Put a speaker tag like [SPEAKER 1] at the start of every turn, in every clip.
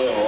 [SPEAKER 1] Oh.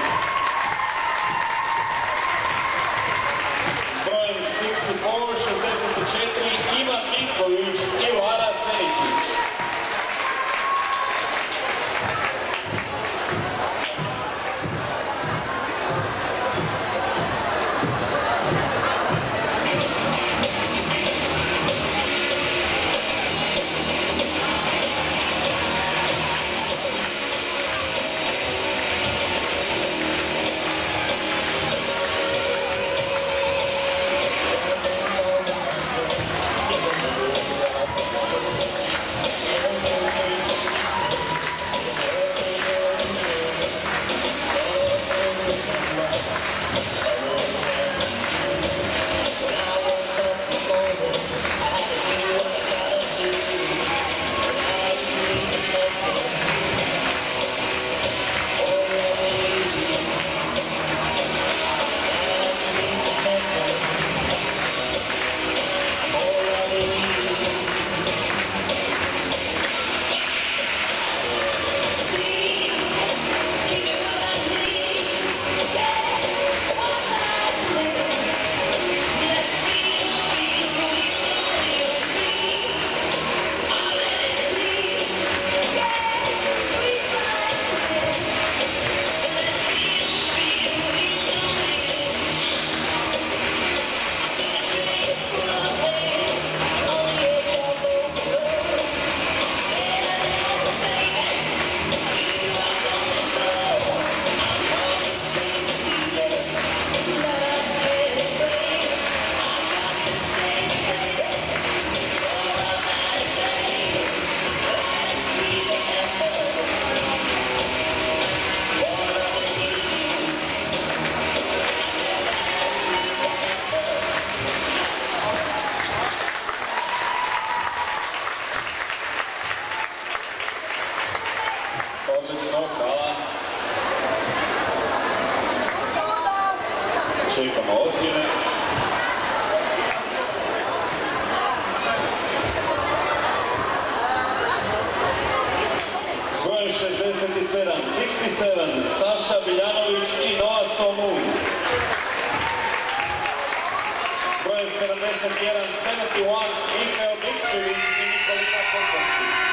[SPEAKER 1] 7, Saša Biljanović i Noa Somu. S brojem 71, 71, Mihael Bikčević i Nikolina Popović.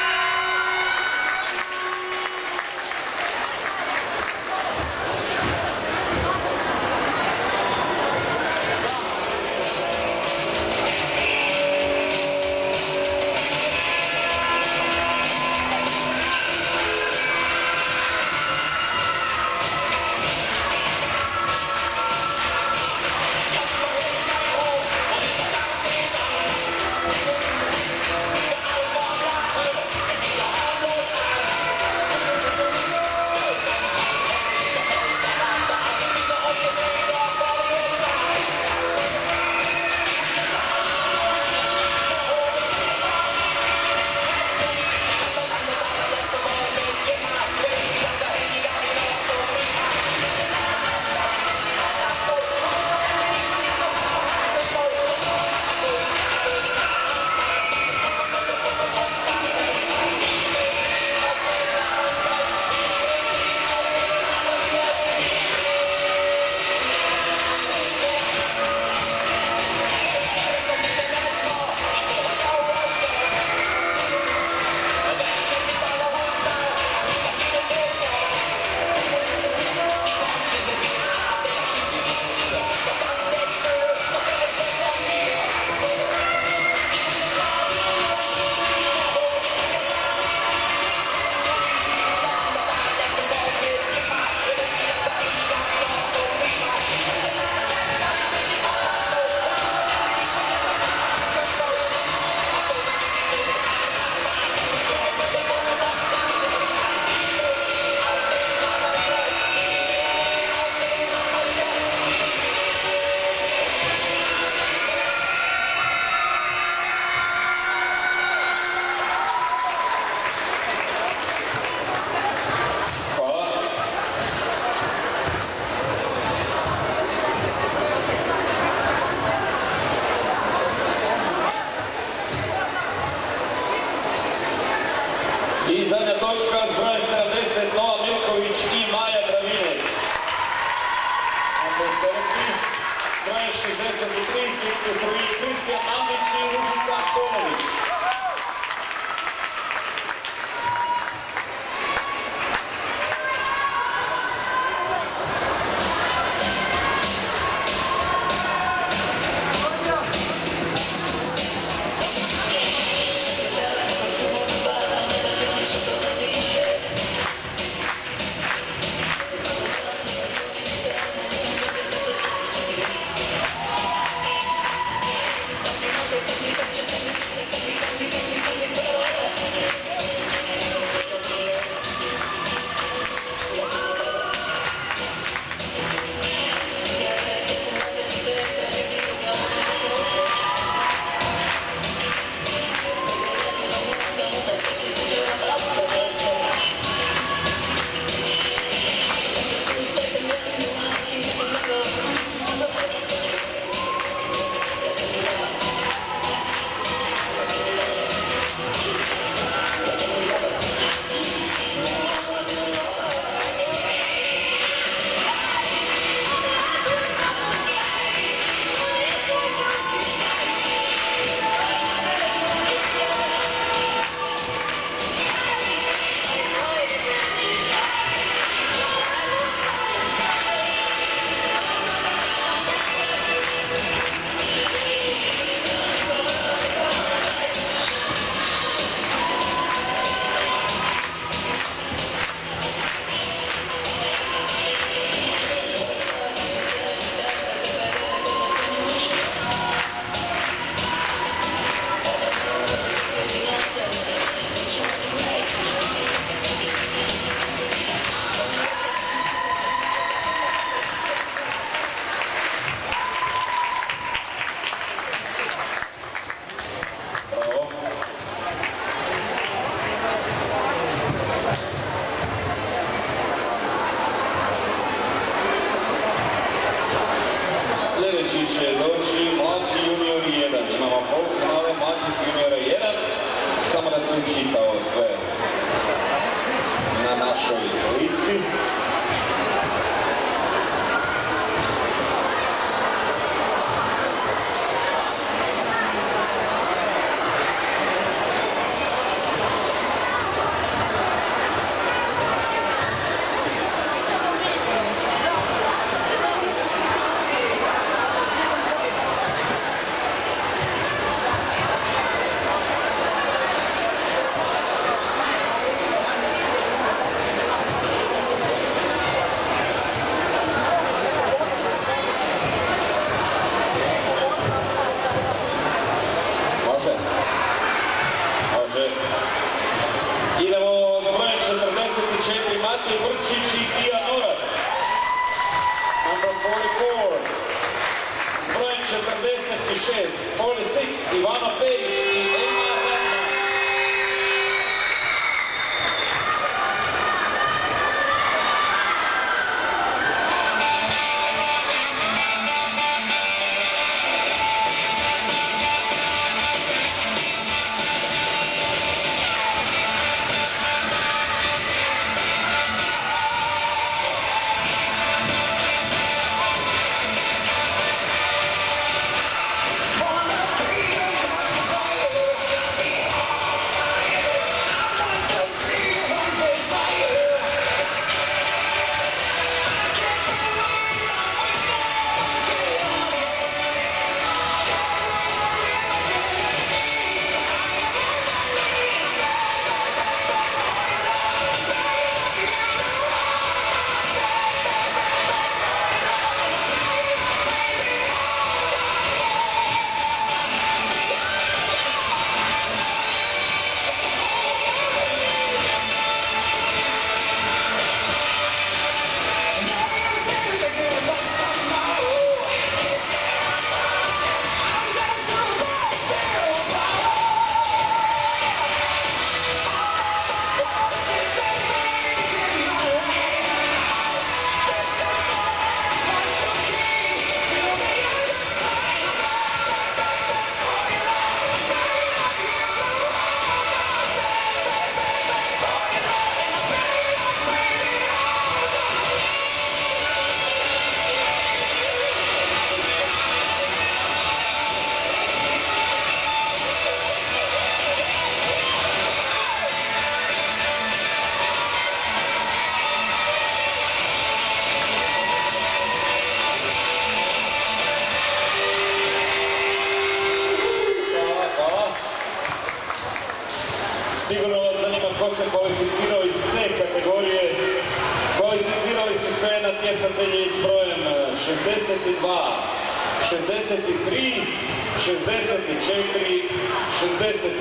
[SPEAKER 1] 68,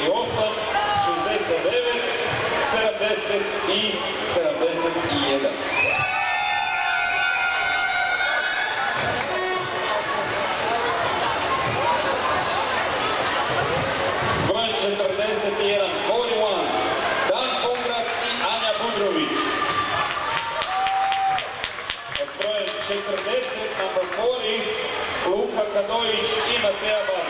[SPEAKER 1] 69, 70 i 71. S brojem 41, 41, Dan i Anja Budrović. A s brojem 40, number 40, Luka Kadojić i Mateja Babić.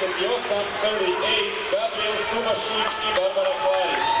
[SPEAKER 1] Йосам Калли Эй, Габриэл Сумашич и Барбара Кларич.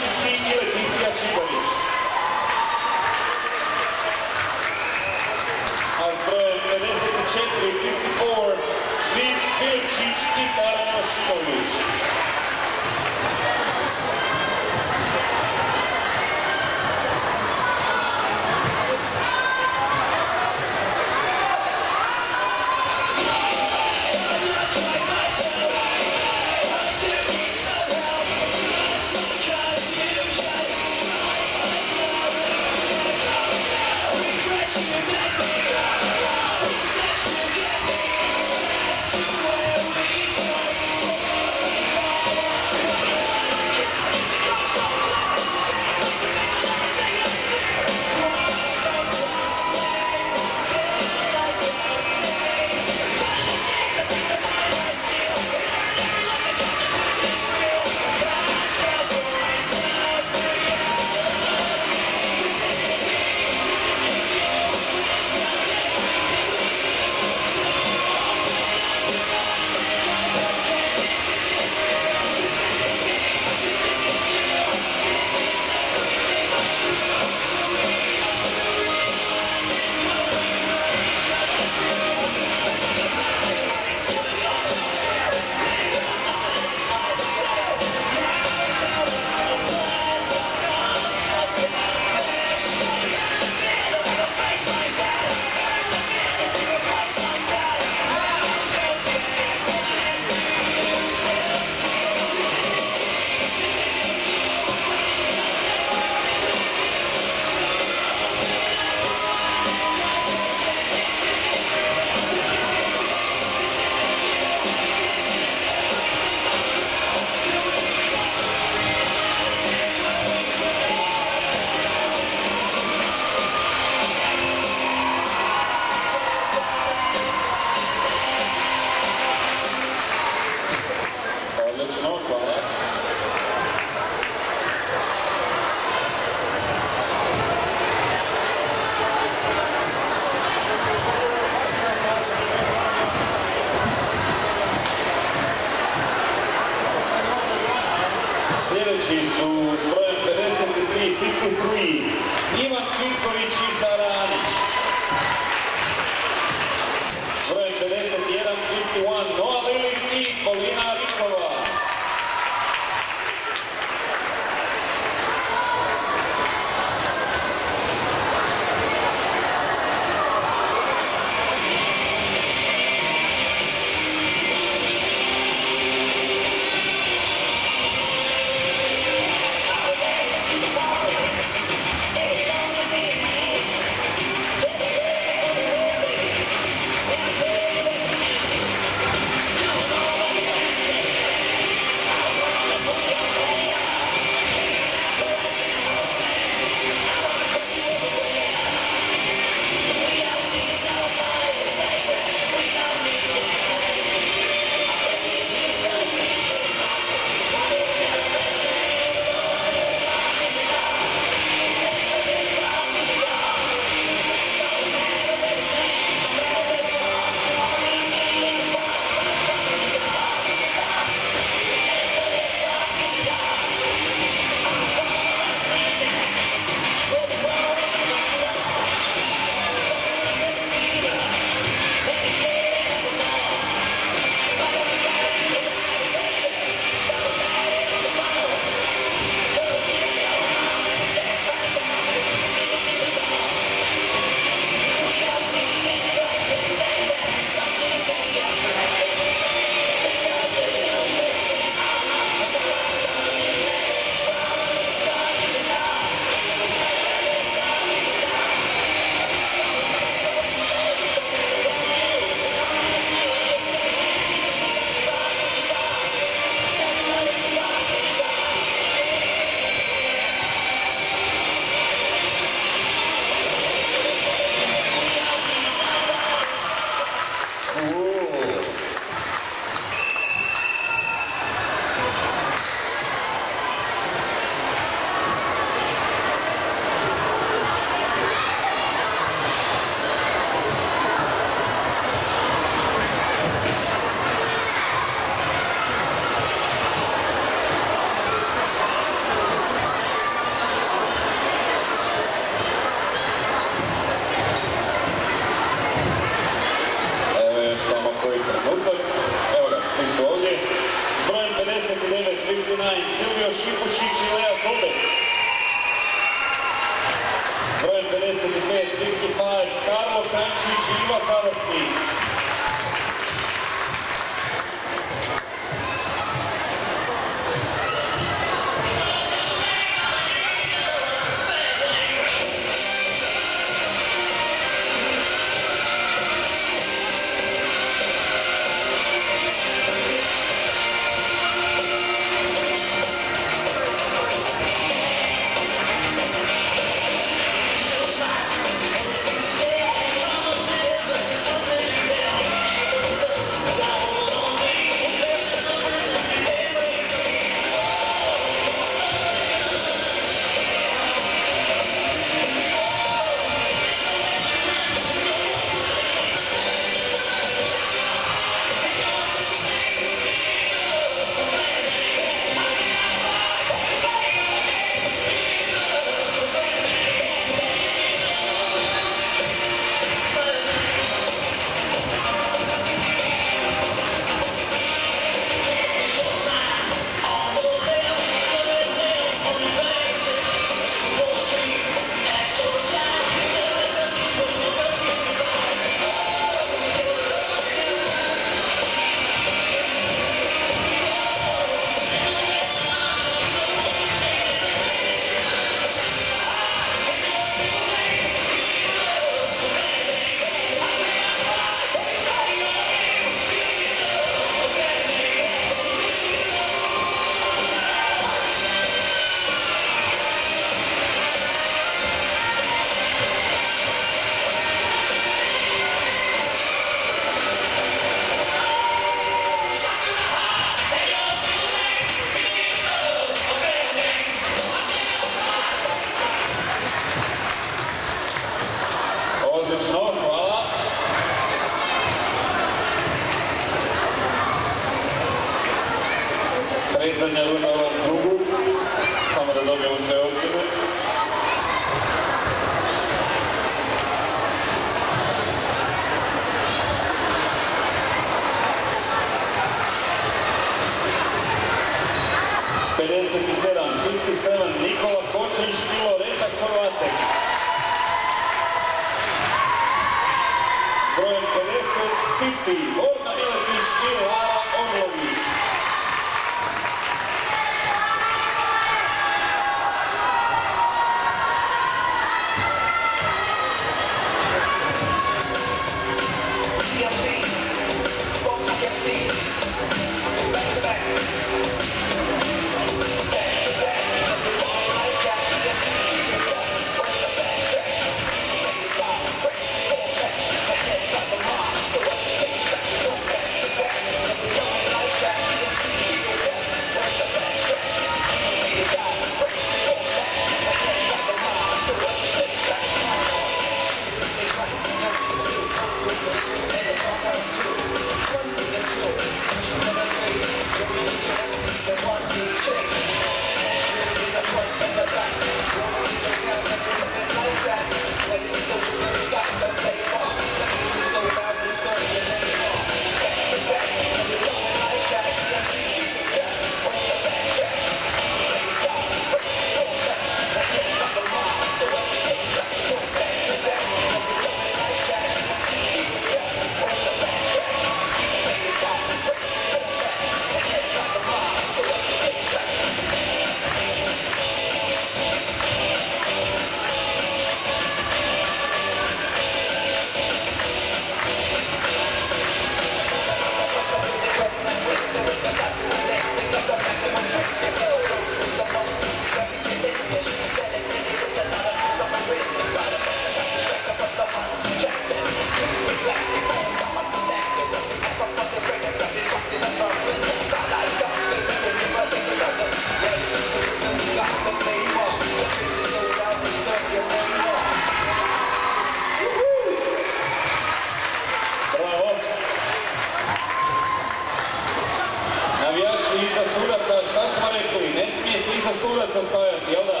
[SPEAKER 1] iza sudaca, šta smo rekli, ne smije se iza sudaca stojati, jel da?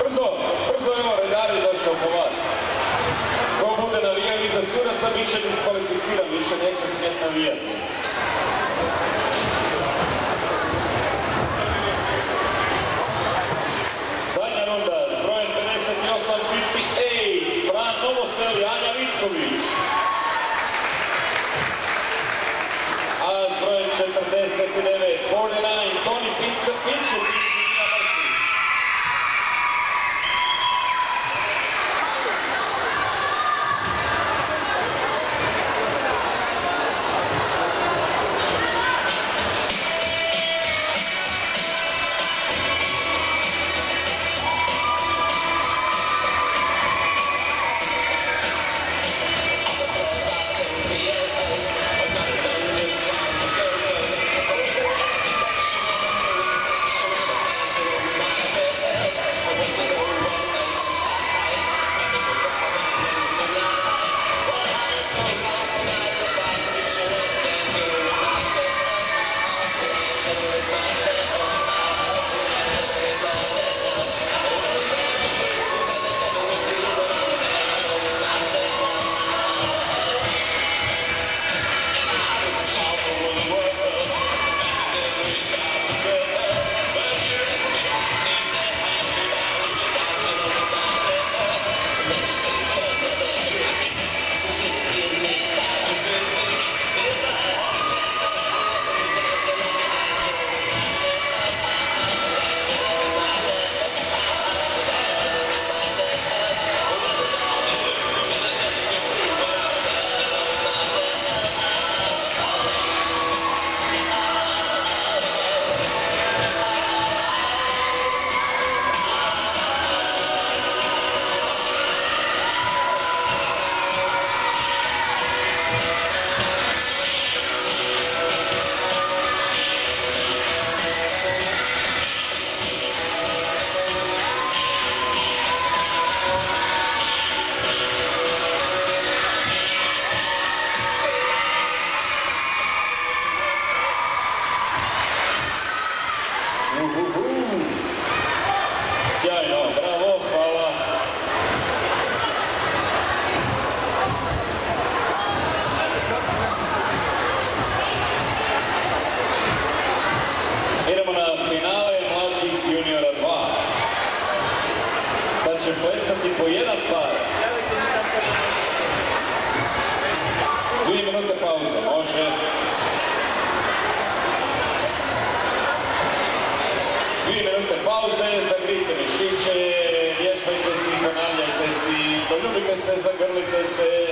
[SPEAKER 1] Brzo, brzo evo redari došao po vas. Ko bude navijao iza sudaca, više diskvalificiran, više neće smjeti navijati. će plesati po jedan par. Dvije minuta pauza, može. Dvije minute pauze, zagrijte mišiće, vježbajte si, ponavljajte si, poljubite se, zagrlite se,